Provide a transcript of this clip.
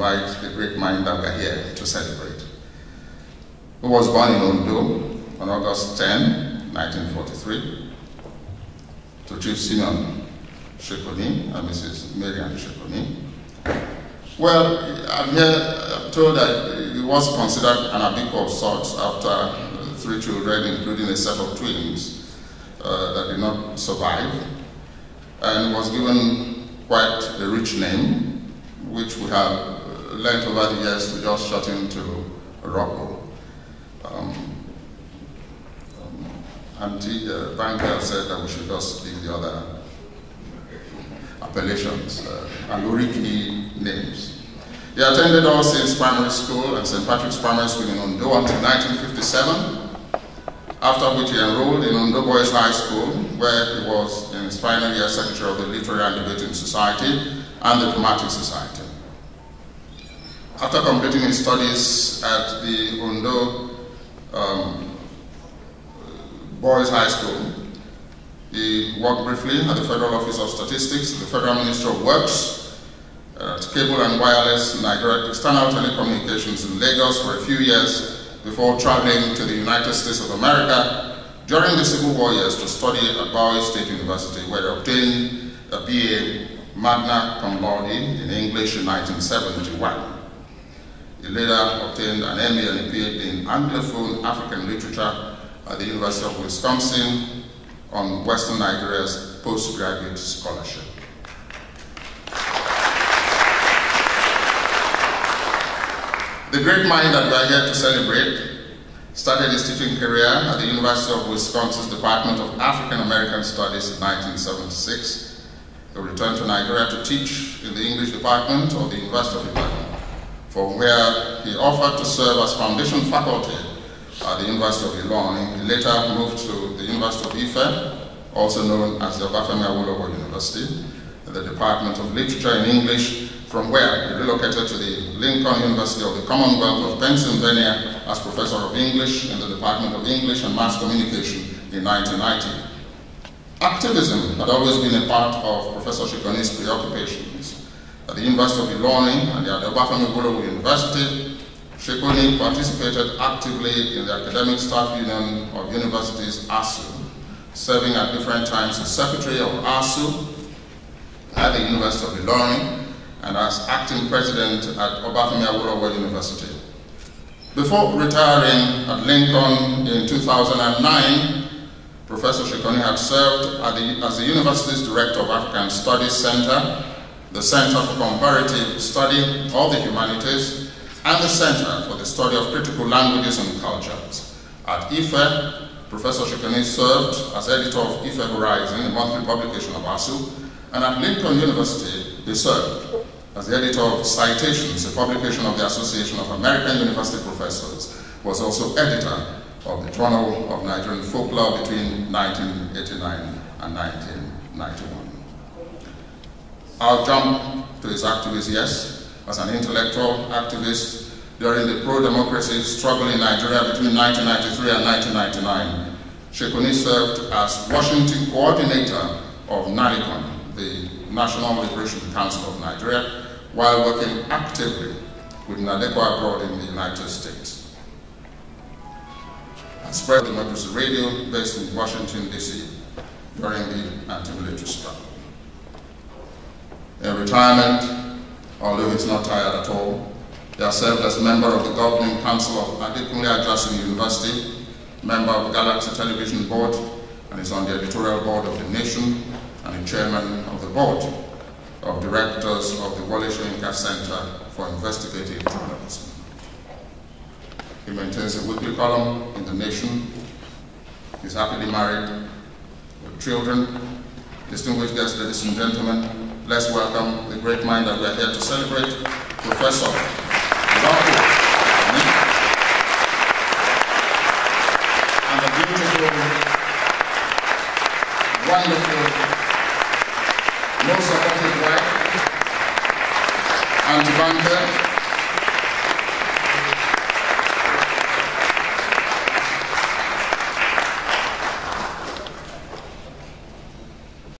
invite the great mind that we're here to celebrate. He was born in Ondo on August 10, 1943, to Chief Simeon Sekoni and Mrs. Marian Sekoni. Well, I'm here I'm told that he was considered an abiku of sorts after three children, including a set of twins uh, that did not survive, and was given quite a rich name, which we have learned over the years to just shorten to Ropo. Um, um, Auntie uh, Banker said that we should just leave the other appellations, uh, Aluriki names. He attended All Saints Primary School and St. Patrick's Primary School in Ondo until 1957, after which he enrolled in Ondo Boys High School, where he was in his final year secretary of the Literary and Debating Society and the Dramatic Society. After completing his studies at the Ondo um, Boys High School, he worked briefly at the Federal Office of Statistics, the Federal Ministry of Works, at Cable and Wireless Nigeria External Telecommunications in Lagos for a few years before traveling to the United States of America during the Civil War years to study at Bowie State University, where he obtained a BA magna cum laude in English in 1971. He later obtained an MA and a PhD in Anglophone African Literature at the University of Wisconsin on Western Nigeria's postgraduate scholarship. The great mind that we are here to celebrate started his teaching career at the University of Wisconsin's Department of African American Studies in 1976. He returned to Nigeria to teach in the English department of the University of from where he offered to serve as foundation faculty at the University of Ilorin. He later moved to the University of Ife, also known as the Obafemi Awolowo University, in the Department of Literature and English, from where he relocated to the Lincoln University of the Commonwealth of Pennsylvania as Professor of English in the Department of English and Mass Communication in 1990. Activism had always been a part of Professor Sekoni's preoccupations. At the University of Ilorin and the Obafemi Awolowo University, Sekoni participated actively in the Academic Staff Union of Universities, ASUU, serving at different times as Secretary of ASUU at the University of Ilorin and as acting president at Obafemi Awolowo University. Before retiring at Lincoln in 2009, Professor Sekoni had served the, as the university's director of African Studies Center, the Center for Comparative Study of the Humanities, and the Center for the Study of Critical Languages and Cultures. At IFE, Professor Sekoni served as editor of IFE Horizon, a monthly publication of ASUU, and at Lincoln University, he served as the editor of Citations, a publication of the Association of American University Professors, was also editor of the Journal of Nigerian Folklore between 1989 and 1991. I'll jump to his activist, yes, as an intellectual activist during the pro-democracy struggle in Nigeria between 1993 and 1999. Sekoni served as Washington coordinator of NALICON, the National Liberation Council of Nigeria, while working actively with NADECO abroad in the United States. I spread Democracy Radio based in Washington, D.C. during the anti-military struggle. In retirement, although he's not tired at all. He has served as member of the Governing Council of Adekunle Ajasin University, member of Galaxy Television Board, and is on the editorial board of The Nation and the chairman of the board of directors of the Wole Soyinka Center for Investigative Journalism. He maintains a weekly column in The Nation. He's happily married with children. Distinguished guests, ladies and gentlemen, Let's welcome the great mind that we are here to celebrate, Professor and the beautiful, wonderful,